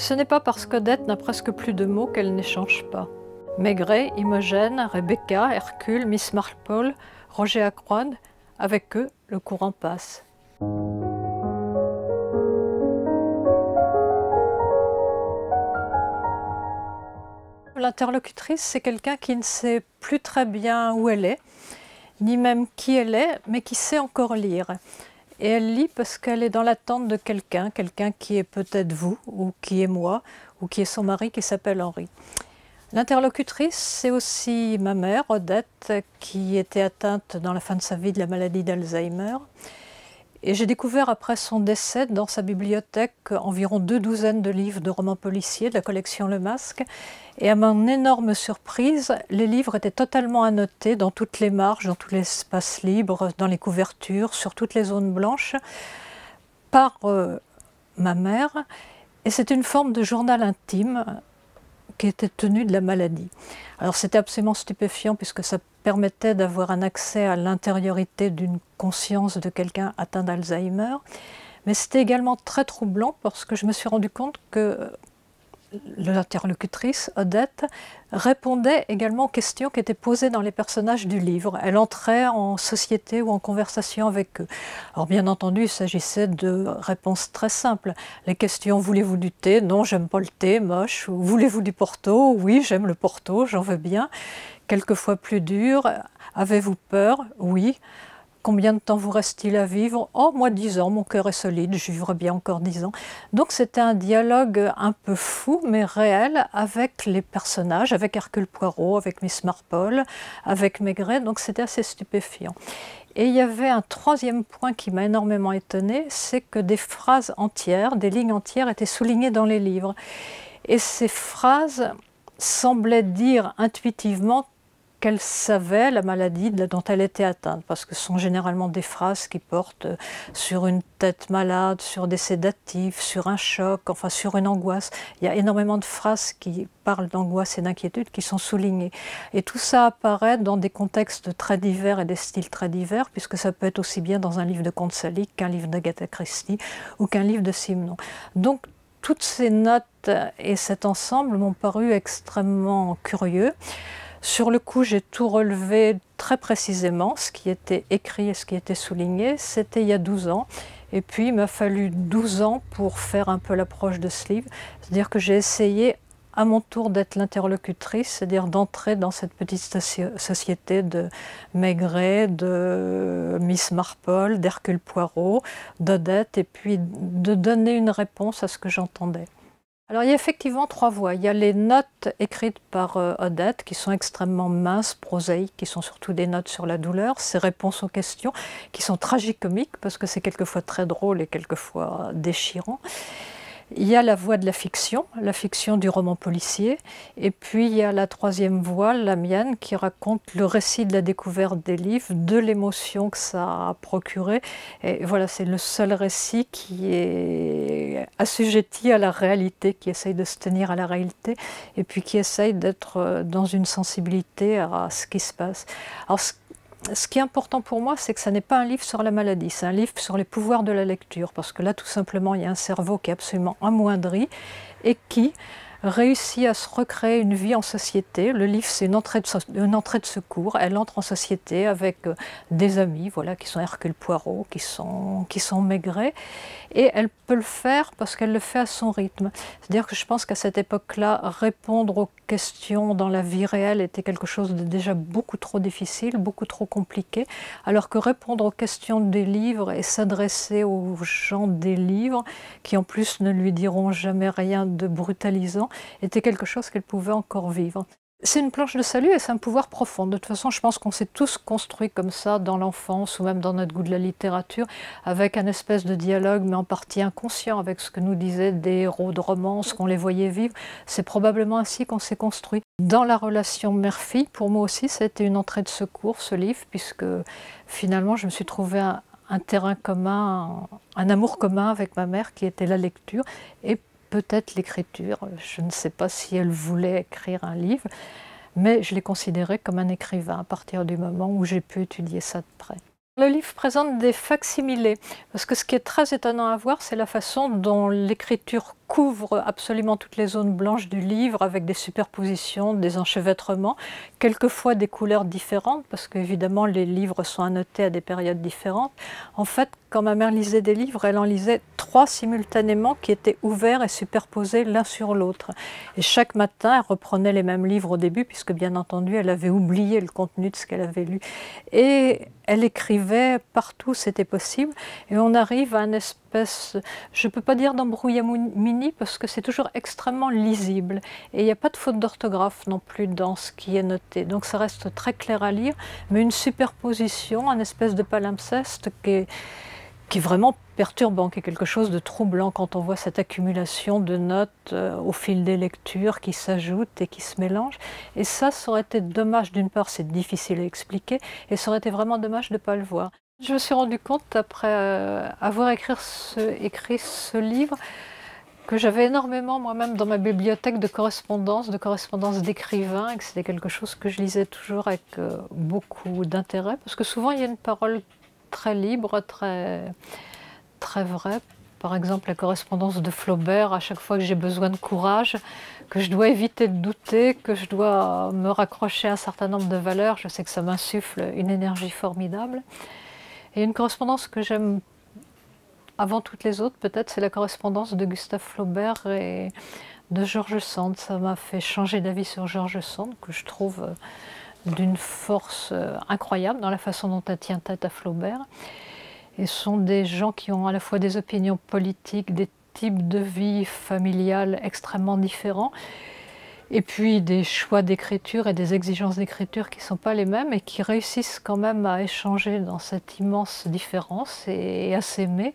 Ce n'est pas parce qu'Odette n'a presque plus de mots qu'elle n'échange pas. Maigret, Imogène, Rebecca, Hercule, Miss Marple, Roger Ackroyd, avec eux, le courant passe. L'interlocutrice, c'est quelqu'un qui ne sait plus très bien où elle est, ni même qui elle est, mais qui sait encore lire. Et elle lit parce qu'elle est dans l'attente de quelqu'un, quelqu'un qui est peut-être vous, ou qui est moi, ou qui est son mari qui s'appelle Henri. L'interlocutrice, c'est aussi ma mère, Odette, qui était atteinte dans la fin de sa vie de la maladie d'Alzheimer. Et j'ai découvert après son décès dans sa bibliothèque environ deux douzaines de livres de romans policiers de la collection Le Masque. Et à mon énorme surprise, les livres étaient totalement annotés dans toutes les marges, dans tous les espaces libres, dans les couvertures, sur toutes les zones blanches, par euh, ma mère. Et c'est une forme de journal intime qui était tenu de la maladie. Alors c'était absolument stupéfiant puisque ça permettait d'avoir un accès à l'intériorité d'une conscience de quelqu'un atteint d'Alzheimer. Mais c'était également très troublant parce que je me suis rendu compte que l'interlocutrice, Odette, répondait également aux questions qui étaient posées dans les personnages du livre. Elle entrait en société ou en conversation avec eux. Alors bien entendu, il s'agissait de réponses très simples. Les questions voulez-vous du thé? Non, j'aime pas le thé, moche. Voulez-vous du porto? Oui, j'aime le porto, j'en veux bien. Quelquefois plus dur. Avez-vous peur? Oui. Combien de temps vous reste-t-il à vivre? Oh, moi, dix ans, mon cœur est solide, je vivrai bien encore dix ans. Donc c'était un dialogue un peu fou, mais réel, avec les personnages, avec Hercule Poirot, avec Miss Marple, avec Maigret, donc c'était assez stupéfiant. Et il y avait un troisième point qui m'a énormément étonné, c'est que des phrases entières, des lignes entières étaient soulignées dans les livres. Et ces phrases semblaient dire intuitivement qu'elle savait la maladie dont elle était atteinte, parce que ce sont généralement des phrases qui portent sur une tête malade, sur des sédatifs, sur un choc, enfin sur une angoisse. Il y a énormément de phrases qui parlent d'angoisse et d'inquiétude qui sont soulignées. Et tout ça apparaît dans des contextes très divers et des styles très divers, puisque ça peut être aussi bien dans un livre de Comte Salic qu'un livre d'Agatha Christie ou qu'un livre de Simon. Donc toutes ces notes et cet ensemble m'ont paru extrêmement curieux. Sur le coup, j'ai tout relevé très précisément, ce qui était écrit et ce qui était souligné. C'était il y a 12 ans. Et puis, il m'a fallu 12 ans pour faire un peu l'approche de ce. C'est-à-dire que j'ai essayé à mon tour d'être l'interlocutrice, c'est-à-dire d'entrer dans cette petite société de Maigret, de Miss Marple, d'Hercule Poirot, d'Odette, et puis de donner une réponse à ce que j'entendais. Alors il y a effectivement trois voies. Il y a les notes écrites par euh, Odette qui sont extrêmement minces, prosaïques, qui sont surtout des notes sur la douleur, ses réponses aux questions qui sont tragicomiques parce que c'est quelquefois très drôle et quelquefois déchirant. Il y a la voie de la fiction, la fiction du roman policier, et puis il y a la troisième voie, la mienne, qui raconte le récit de la découverte des livres, de l'émotion que ça a procuré. Et voilà, c'est le seul récit qui est assujetti à la réalité, qui essaye de se tenir à la réalité, et puis qui essaye d'être dans une sensibilité à ce qui se passe. Qui est important pour moi, c'est que ce n'est pas un livre sur la maladie, c'est un livre sur les pouvoirs de la lecture, parce que là, tout simplement, il y a un cerveau qui est absolument amoindri et qui, réussit à se recréer une vie en société. Le livre, c'est une, entrée de, secours. Elle entre en société avec euh, des amis, voilà, qui sont Hercule Poirot, qui sont, qui sont Maigret. Et elle peut le faire parce qu'elle le fait à son rythme. C'est-à-dire que je pense qu'à cette époque-là, répondre aux questions dans la vie réelle était quelque chose de déjà beaucoup trop difficile, beaucoup trop compliqué, alors que répondre aux questions des livres et s'adresser aux gens des livres, qui en plus ne lui diront jamais rien de brutalisant, était quelque chose qu'elle pouvait encore vivre. C'est une planche de salut et c'est un pouvoir profond. De toute façon, je pense qu'on s'est tous construits comme ça dans l'enfance ou même dans notre goût de la littérature, avec un espèce de dialogue, mais en partie inconscient avec ce que nous disaient des héros de romance, qu'on les voyait vivre. C'est probablement ainsi qu'on s'est construit. Dans la relation mère-fille, pour moi aussi, c'était une entrée de secours, ce livre, puisque finalement, je me suis trouvé un, un terrain commun, un amour commun avec ma mère qui était la lecture. Et peut-être l'écriture. Je ne sais pas si elle voulait écrire un livre, mais je l'ai considéré comme un écrivain à partir du moment où j'ai pu étudier ça de près. Le livre présente des facsimilés, parce que ce qui est très étonnant à voir, c'est la façon dont l'écriture couvre absolument toutes les zones blanches du livre avec des superpositions, des enchevêtrements, quelquefois des couleurs différentes, parce qu'évidemment les livres sont annotés à des périodes différentes. En fait, quand ma mère lisait des livres, elle en lisait trois simultanément qui étaient ouverts et superposés l'un sur l'autre. Et chaque matin, elle reprenait les mêmes livres au début, puisque bien entendu, elle avait oublié le contenu de ce qu'elle avait lu. Et elle écrivait partout, c'était possible. Et on arrive à une espèce, je ne peux pas dire d'embrouillamini, parce que c'est toujours extrêmement lisible. Et il n'y a pas de faute d'orthographe non plus dans ce qui est noté. Donc ça reste très clair à lire, mais une superposition, une espèce de palimpseste qui est qui est vraiment perturbant, qui est quelque chose de troublant quand on voit cette accumulation de notes euh, au fil des lectures qui s'ajoutent et qui se mélangent. Et ça, ça aurait été dommage, d'une part, c'est difficile à expliquer, et ça aurait été vraiment dommage de ne pas le voir. Je me suis rendu compte, après euh, avoir écrit ce, livre, que j'avais énormément moi-même dans ma bibliothèque de correspondances, de correspondances d'écrivains, et que c'était quelque chose que je lisais toujours avec euh, beaucoup d'intérêt, parce que souvent il y a une parole très libre, très, très vrai. Par exemple, la correspondance de Flaubert, à chaque fois que j'ai besoin de courage, que je dois éviter de douter, que je dois me raccrocher à un certain nombre de valeurs, je sais que ça m'insuffle une énergie formidable. Et une correspondance que j'aime avant toutes les autres, peut-être, c'est la correspondance de Gustave Flaubert et de Georges Sand. Ça m'a fait changer d'avis sur Georges Sand, que je trouve d'une force euh, incroyable dans la façon dont elle tient tête à Flaubert. Et ce sont des gens qui ont à la fois des opinions politiques, des types de vie familiale extrêmement différents, et puis des choix d'écriture et des exigences d'écriture qui ne sont pas les mêmes et qui réussissent quand même à échanger dans cette immense différence et, à s'aimer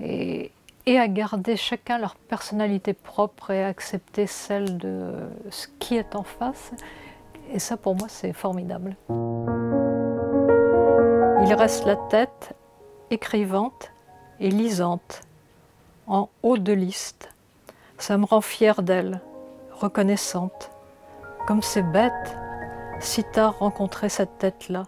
et, et, à garder chacun leur personnalité propre et à accepter celle de ce qui est en face. Et ça, pour moi, c'est formidable. Il reste la tête écrivante et lisante, en haut de liste. Ça me rend fière d'elle, reconnaissante. Comme c'est bête, si tard rencontrer cette tête-là.